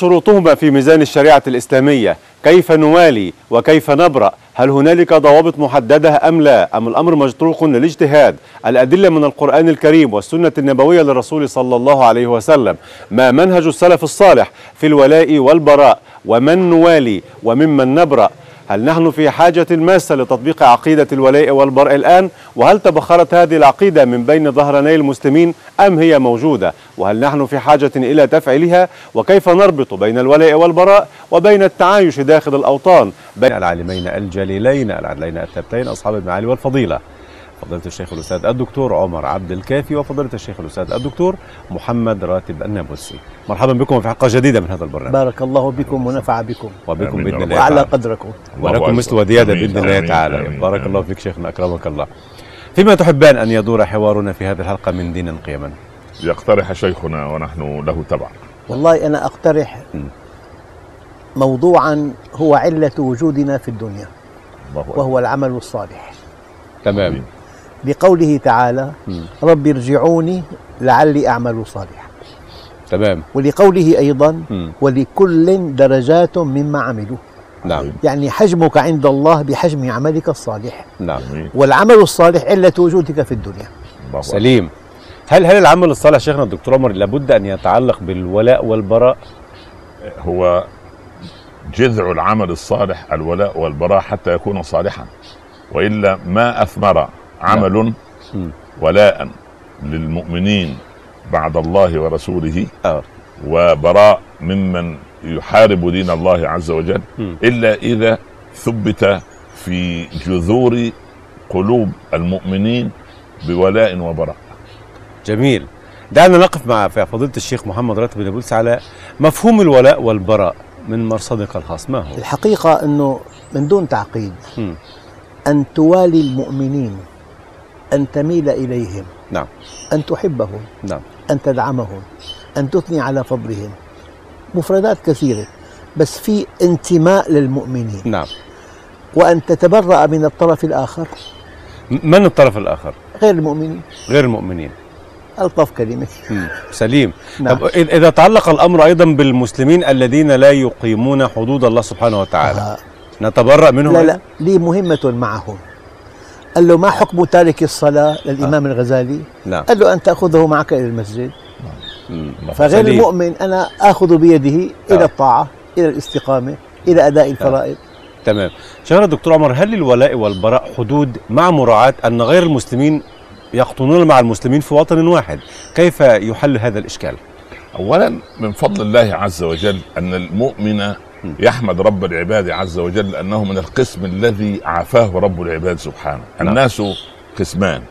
شروطهما في ميزان الشريعة الإسلامية. كيف نوالي وكيف نبرأ؟ هل هنالك ضوابط محددة أم لا؟ أم الأمر مجطروق للاجتهاد؟ الأدلة من القرآن الكريم والسنة النبوية للرسول صلى الله عليه وسلم. ما منهج السلف الصالح في الولاء والبراء؟ ومن نوالي وممن نبرأ؟ هل نحن في حاجة ماسة لتطبيق عقيدة الولاء والبراء الآن؟ وهل تبخرت هذه العقيدة من بين ظهراني المسلمين أم هي موجودة؟ وهل نحن في حاجة إلى تفعيلها؟ وكيف نربط بين الولاء والبراء وبين التعايش داخل الأوطان بين العالمين الجليلين العدلين الثابتين أصحاب المعالي والفضيلة؟ فضيلة الشيخ الأستاذ الدكتور عمر عبد الكافي وفضيلة الشيخ الأستاذ الدكتور محمد راتب النابلسي مرحبا بكم في حلقة جديدة من هذا البرنامج بارك الله بكم ونفع بكم وبكم بإذن. الله تعالى قدركم ولكم مثل وديادة آمين. بإذن الله. تعالى. بارك الله. فيك شيخنا أكرمك الله فيما تحبان أن يدور حوارنا في هذه الحلقة من دين قيما يقترح شيخنا ونحن له تبع والله أنا أقترح. موضوعا هو علة وجودنا في الدنيا. وهو العمل الصالح تمام لقوله تعالى. رب ارجعوني لعلي أعمل صالحا. تمام. ولقوله أيضا م. ولكل درجات مما عملوا. نعم. يعني حجمك عند الله بحجم عملك الصالح. نعم. والعمل الصالح علة وجودك في الدنيا. سليم. هل هل العمل الصالح شيخنا الدكتور عمر لابد أن يتعلق بالولاء والبراء؟ هو جذع العمل الصالح الولاء والبراء حتى يكون صالحا. وإلا ما أثمر عمل. ولاء للمؤمنين بعد الله ورسوله آه. وبراء ممن يحارب دين الله عز وجل. إلا إذا ثبت في جذور قلوب المؤمنين بولاء وبراء جميل دعنا نقف مع فضيلة الشيخ محمد راتب النابلسي على مفهوم الولاء والبراء من مرصدك الخاص ما هو؟ الحقيقة أنه من دون تعقيد مم. أن توالي المؤمنين أن تميل إليهم. نعم. أن تحبهم. نعم. أن تدعمهم. أن تثني على فضلهم. مفردات كثيرة. بس في انتماء للمؤمنين. نعم. وأن تتبرأ من الطرف الآخر. من الطرف الآخر؟ غير المؤمنين. غير المؤمنين. ألطف كلمة. سليم. نعم. طب إذ- إذا تعلق الأمر أيضا بالمسلمين الذين لا يقيمون حدود الله سبحانه وتعالى. آه. نتبرأ منهم لا؟ لا. لي مهمة معهم. قال له ما حكم تارك الصلاة للإمام الغزالي؟ نعم. قال له أن تأخذه معك إلى المسجد. مم. فغير سليم. المؤمن أنا آخذ بيده إلى آه. الطاعة إلى الاستقامة إلى أداء الفرائض. تمام. شيخنا دكتور عمر هل للولاء والبراء حدود مع مراعاة أن غير المسلمين يقطنون مع المسلمين في وطن واحد؟ كيف يحل هذا الإشكال؟ اولا من فضل الله عز وجل أن المؤمن يحمد رب العباد عز وجل أنه من القسم الذي عافاه رب العباد سبحانه. نعم. الناس قسمان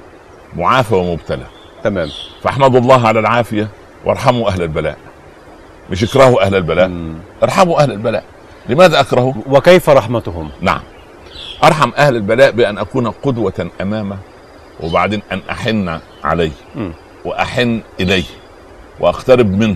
معافى ومبتلى. تمام. فاحمدوا الله على العافية وارحموا أهل البلاء. مش اكرهوا أهل البلاء مم. ارحموا أهل البلاء. لماذا اكرهه وكيف رحمتهم؟ نعم. أرحم أهل البلاء بأن أكون قدوة أمامه وبعدين أن أحن عليه مم. وأحن إليه وأقترب منه.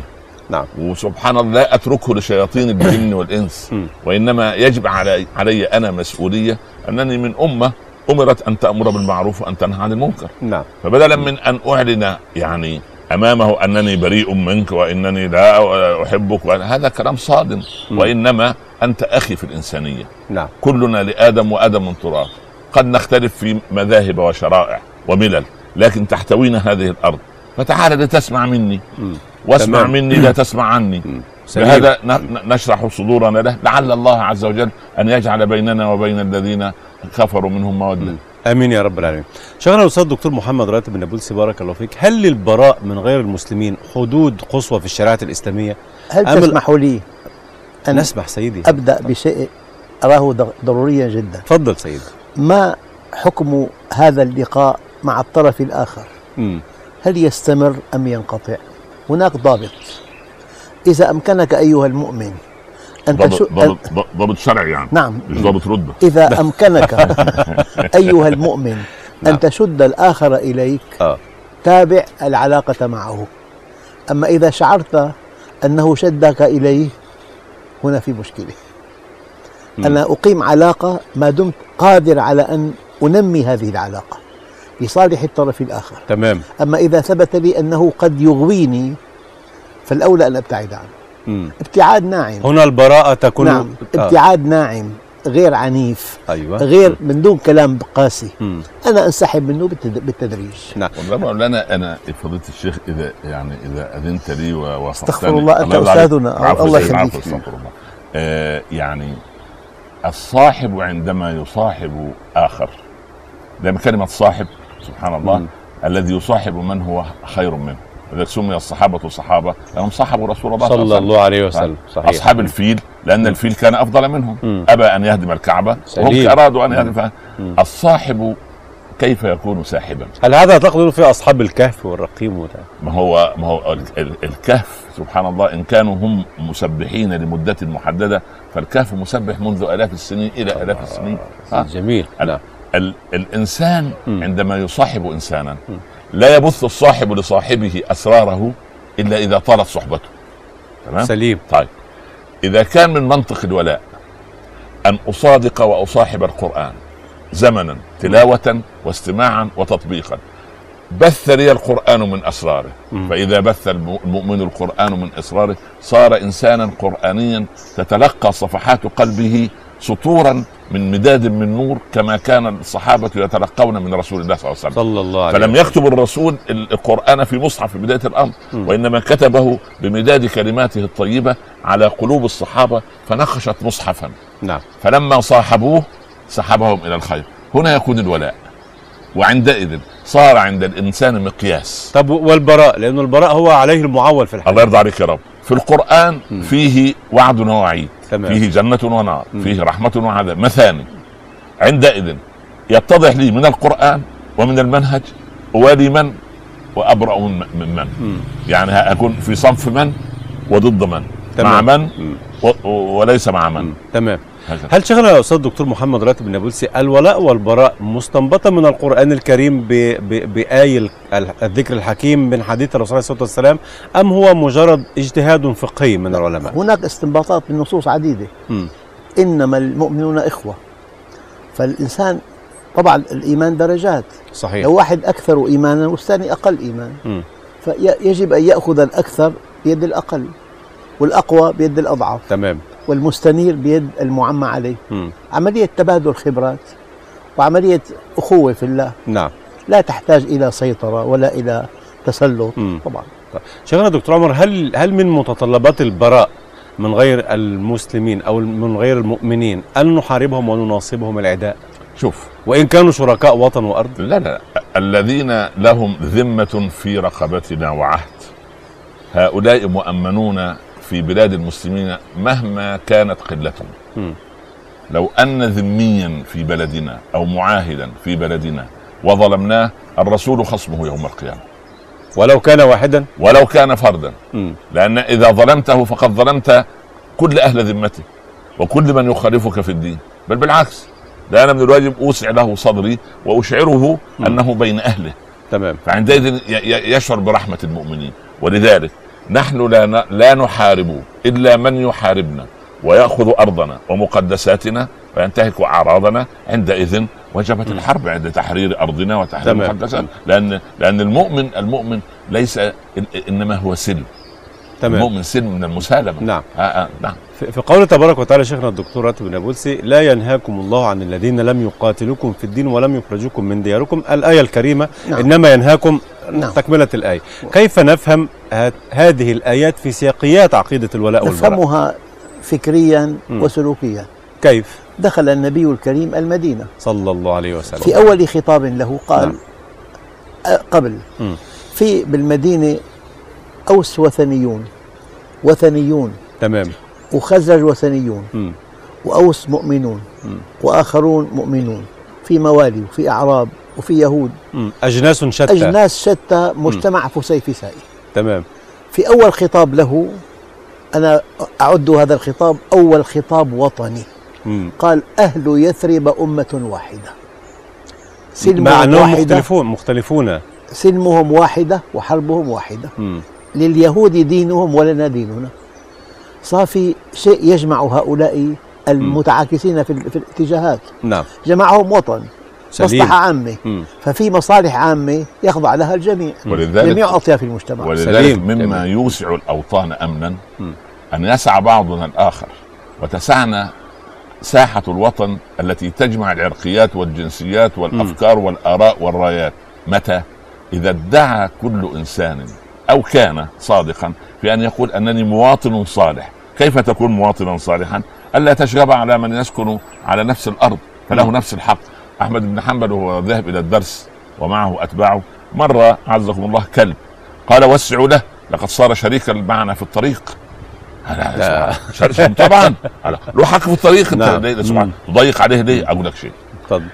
نعم. وسبحان الله لا أتركه لشياطين الجن والإنس. وإنما يجب علي علي أنا مسؤولية أنني من أمة أمرت أن تأمر بالمعروف وأن تنهى عن المنكر. نعم. فبدلا من أن أعلن يعني أمامه أنني بريء منك وإنني لا أحبك هذا كلام صادم. وإنما أنت أخي في الإنسانية. نعم. كلنا لآدم وآدم من تراب. قد نختلف في مذاهب وشرائع وملل لكن تحتوينا هذه الأرض. فتعال لتسمع مني. واسمع تمام. مني لا تسمع عني. بهذا نشرح صدورنا له لعل الله عز وجل أن يجعل بيننا وبين الذين كفروا منهم موده. آمين يا رب العالمين. شيخنا الاستاذ الدكتور محمد راتب النابلسي بارك الله فيك، هل للبراء من غير المسلمين حدود قصوى في الشريعة الإسلامية؟ هل تسمحوا لي أن نسمح سيدي. أبدأ بشيء أراه ض- ضروريا جدا تفضل سيدي. ما حكم هذا اللقاء مع الطرف الآخر مم. هل يستمر أم ينقطع؟ هناك ضابط. إذا أمكنك أيها المؤمن أن تشو... ضابط ضابط شرعي يعني. نعم. مش ضابط رتبه إذا أمكنك أيها المؤمن نعم. أن تشد الآخر إليك آه. تابع العلاقة معه. أما إذا شعرت أنه شدك إليه هنا في مشكلة. أنا أقيم علاقة ما دمت قادر على أن أنمي هذه العلاقة. لصالح الطرف الآخر تمام أما إذا ثبت لي أنه قد يغويني فالأولى أن أبتعد عنه مم. ابتعاد ناعم هنا البراءة تكون نعم آه. ابتعاد ناعم غير عنيف أيوة غير من دون كلام قاسي مم. أنا أنسحب منه بالتد- بالتدريج نعم والله بقول أنا أنا فضيلة الشيخ إذا يعني إذا أذنت لي ووافقتني استغفر الله، أنت. أستاذنا. الله يخليك. استغفر الله آه يعني الصاحب عندما يصاحب آخر لما كلمة صاحب سبحان الله مم. الذي يصاحب من هو خير منه لذلك سمي الصحابة صحابة لأنهم صاحبوا رسول الله صلى الله عليه وسلم صحيح أصحاب الفيل لأن الفيل كان أفضل منهم مم. أبى أن يهدم الكعبة وهم سليم. أرادوا أن يهدم. الصاحب كيف يكون ساحبا هل هذا تقصد في أصحاب الكهف والرقيم وده؟ ما هو ما هو ال- ال- الكهف سبحان الله إن كانوا هم مسبحين لمدة محددة فالكهف مسبح منذ آلاف السنين إلى آلاف السنين آه. جميل ال- نعم ال الإنسان مم. عندما يصاحب إنسانا مم. لا يبث الصاحب لصاحبه أسراره إلا إذا طالت صحبته تمام سليم طيب إذا كان من منطق الولاء أن أصادق وأصاحب القرآن زمنا تلاوة واستماعا وتطبيقا بث لي القرآن من أسراره مم. فإذا بث الم- المؤمن القرآن من أسراره صار انسانا قرانيا تتلقى صفحات قلبه سطورا من مداد من نور كما كان الصحابة يتلقون من رسول الله صلى الله عليه وسلم. صلى الله عليه فلم يكتب الرسول ال- القرآن في مصحف في بداية الأمر. وإنما كتبه بمداد كلماته الطيبة على قلوب الصحابة فنقشت مصحفا. نعم. فلما صاحبوه سحبهم إلى الخير. هنا يكون الولاء. وعندئذ صار عند الإنسان مقياس. طب والبراء؟ لأنه البراء هو عليه المعول في الحياة الله يرضى عليك يا رب. في القرآن مم. فيه وعد ووعيد. تمام فيه جنة ونار. فيه رحمة وعذاب مثاني عندئذ يتضح لي من القرآن ومن المنهج أوالي من وأبرأ من من من. يعني أكون في صنف من وضد من تمام. مع من. و- و- وليس مع من. تمام. هل شيخنا يا أستاذ دكتور محمد راتب النابلسي الولاء والبراء مستنبطة من القرآن الكريم. بآي ال- ال- الذكر الحكيم من حديث الرسول عليه الصلاة والسلام أم هو مجرد اجتهاد فقهي من العلماء؟ هناك استنباطات من نصوص عديدة مم. إنما المؤمنون إخوة فالإنسان طبعا الإيمان درجات صحيح لو واحد أكثر ايمانا والثاني أقل إيمان مم. فيجب أن يأخذ الأكثر بيد الأقل والأقوى بيد الأضعف تمام والمستنير بيد المعمى عليه. مم. عملية تبادل خبرات وعملية أخوة في الله. نعم. لا تحتاج إلى سيطرة ولا إلى تسلط. مم. طبعا. شيخنا دكتور عمر هل هل من متطلبات البراء من غير المسلمين أو من غير المؤمنين أن نحاربهم ونناصبهم العداء شوف. وإن كانوا شركاء وطن وأرض؟ لا لا. الذين لهم ذمة في رقبتنا وعهد. هؤلاء مؤمنون في بلاد المسلمين مهما كانت قلتهم مم. لو أن ذميا في بلدنا أو معاهدا في بلدنا وظلمناه الرسول خصمه يوم القيامة ولو كان واحدا؟ ولو كان فردا مم. لأن إذا ظلمته فقد ظلمت كل أهل ذمته وكل من يخالفك في الدين بل بالعكس لا أنا من الواجب أوسع له صدري وأشعره مم. أنه بين أهله تمام فعندئذ يشعر برحمة المؤمنين ولذلك نحن لا لا نحارب إلا من يحاربنا ويأخذ أرضنا ومقدساتنا وينتهك أعراضنا عندئذ وجبت الحرب عند تحرير أرضنا وتحرير. مقدساتنا لأن لأن المؤمن المؤمن ليس إنما هو سلم. تمام. المؤمن سلم من المسالمة. نعم. آه آه نعم. في قوله تبارك وتعالى شيخنا الدكتور راتب النابلسي لا ينهاكم الله عن الذين لم يقاتلوكم في الدين ولم يخرجوكم من دياركم. الآية الكريمة نعم. إنما ينهاكم نعم. تكملة الآية. كيف نفهم هذه الآيات في سياقيات عقيدة الولاء والبراء نفهمها فكريا. وسلوكيا. كيف؟ دخل النبي الكريم المدينة. صلى الله عليه وسلم. في أول خطاب له قال نعم. قبل. مم. في بالمدينة أوس وثنيون. وثنيون. تمام. وخزرج وثنيون. مم. وأوس مؤمنون. مم. وآخرون مؤمنون. في موالي وفي أعراب وفي يهود. مم. أجناس شتى. أجناس شتى مجتمع فسيفسائي تمام. في أول خطاب له أنا أعد هذا الخطاب أول خطاب وطني. مم. قال أهل يثرب أمة واحدة. مع سلمهم أنهم واحدة. مختلفون مختلفون. سلمهم واحدة وحربهم واحدة. مم. لليهود دينهم ولنا ديننا. صار في شيء يجمع هؤلاء المتعاكسين في, في الاتجاهات. نعم. جمعهم وطن سليم. مصلحة عامة. مم. ففي مصالح عامة يخضع لها الجميع. ولذلك جميع أطياف المجتمع. ولذلك سليم. مما جميل. يوسع الأوطان أمنا. مم. أن يسعى بعضنا الآخر. وتسعنا ساحة الوطن التي تجمع العرقيات والجنسيات والأفكار والآراء والرايات. متى؟ إذا ادعى كل إنسان أو كان صادقا في أن يقول أنني مواطن صالح. كيف تكون مواطنا صالحا؟ ألا تشغب على من يسكن على نفس الأرض فله مم. نفس الحق. أحمد بن حنبل وهو ذهب إلى الدرس ومعه أتباعه. مر عزكم الله كلب قال وسعوا له لقد صار شريكا معنا في الطريق. لا. لا شر- طبعا. له حق في الطريق أنت نعم. تضيق عليه ليه؟ أقول لك شيء. اتفضل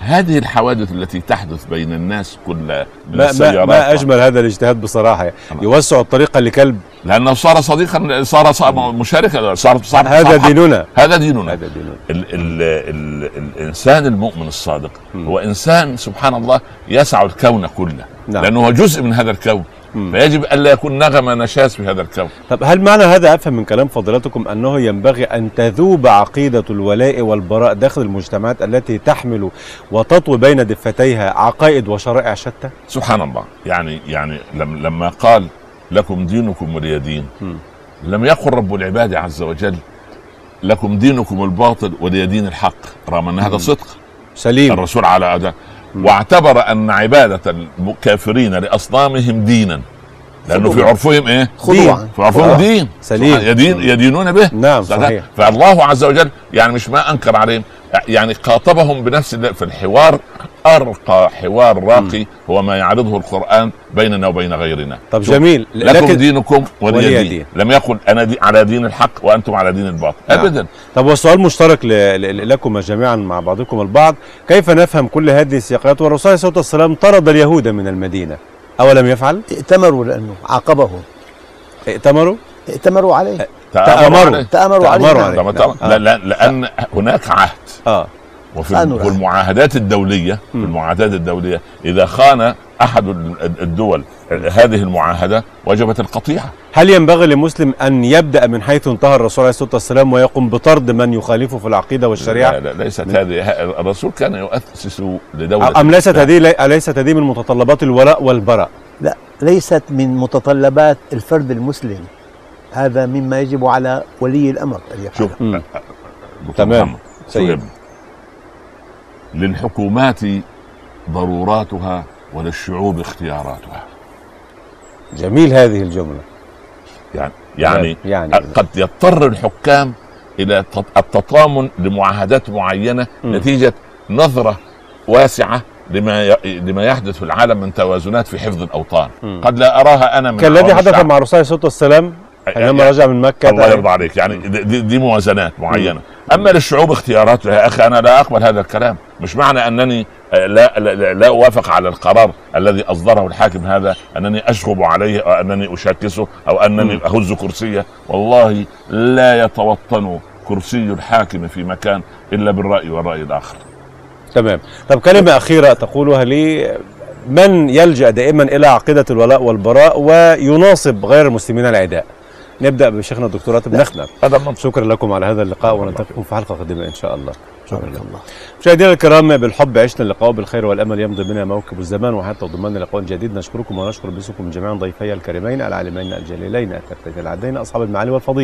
هذه الحوادث التي تحدث بين الناس كل ما, ما, ما أجمل هذا الاجتهاد بصراحة يعني. يوسع الطريق لكلب لأنه صار صديقا صار, صار مشاركا صار, صار هذا. ديننا هذا ديننا هذا ديننا ال ال ال الإنسان المؤمن الصادق مم. هو إنسان سبحان الله يسع الكون كله نعم. لأنه هو جزء من هذا الكون. فيجب الا يكون نغمه نشاز في هذا الكون طب هل معنى هذا أفهم من كلام فضيلتكم أنه ينبغي أن تذوب عقيدة الولاء والبراء داخل المجتمعات التي تحمل وتطوي بين دفتيها عقائد وشرائع شتى؟ سبحان الله يعني يعني لم لما قال لكم دينكم ولي دين. لم يقل رب العباد عز وجل لكم دينكم الباطل ولي دين الحق رغم أن هذا. صدق سليم الرسول على مم. واعتبر أن عبادة الكافرين لأصنامهم دينا. لأنه في عرفهم إيه؟ خضوعا. في عرفهم. دين. سليم. يدين يدينون به. نعم صحيح. فالله عز وجل يعني مش ما أنكر عليهم. يعني خاطبهم بنفس في الحوار أرقى حوار راقي هو ما يعرضه القرآن بيننا وبين غيرنا طب جميل لكم دينكم ولي, دين. دين. لم يقل أنا دي على دين الحق وأنتم على دين الباطل نعم. ابدا طب والسؤال مشترك ل... ل... لكم جميعا مع بعضكم البعض كيف نفهم كل هذه السياقات والرسول عليه الصلاة والسلام طرد اليهود من المدينة أولم يفعل؟ ائتمروا لأنه عاقبهم ائتمروا؟ ائتمروا عليه تآمروا. عليه. تأمروا عليه تآمروا. عليه. لا لأن هناك عهد آه وفي. المعاهدات الدولية في. المعاهدات الدولية إذا خان أحد ال- الدول هذه المعاهدة وجبت القطيعة هل ينبغي لمسلم أن يبدأ من حيث انتهى الرسول عليه الصلاة والسلام ويقوم بطرد من يخالفه في العقيدة والشريعة؟ لا لا ليست هذه الرسول كان يؤسس لدولة أم ليست. هذه لي- أليست هذه من متطلبات الولاء والبراء؟ لا ليست من متطلبات الفرد المسلم هذا مما يجب على ولي الأمر أن يفعله شوف تمام. سيد. للحكومات ضروراتها وللشعوب اختياراتها جميل هذه الجملة يعني يعني يعني قد يضطر الحكام إلى تط- التطامن لمعاهدات معينة مم. نتيجة نظرة واسعة لما ي- لما يحدث في العالم من توازنات في حفظ الأوطان مم. قد لا أراها أنا من كالذي حدث الشعب. مع الرسول عليه الصلاه والسلام يعني رجع من مكة الله يرضى عليك. يعني دي, دي- موازنات معينة. أما للشعوب اختياراتها يا أخي أنا لا أقبل هذا الكلام. مش معنى أنني آه، لا لا, لا, أوافق على القرار الذي أصدره الحاكم هذا أنني أشغب عليه أو أنني اشاكسه أو أنني. أهز كرسيه. والله لا يتوطن كرسي الحاكم في مكان إلا بالرأي والرأي الآخر. تمام. طب كلمة أخيرة تقولها لي. من يلجأ دائما إلى عقيدة الولاء والبراء ويناصب غير المسلمين العداء نبدأ بشيخنا الدكتور راتب هذا المنطق شكرا لكم على هذا اللقاء ونلتقيكم في حلقة قادمة إن شاء الله. بارك الله. مشاهدينا الكرام بالحب عشنا اللقاء بالخير والأمل يمضي بنا موكب الزمان وحتى ضمن لقاء جديد نشكركم ونشكر باسمكم جميعا ضيفي الكريمين العالمين الجليلين الترتيب العدين أصحاب المعالي والفضيلة.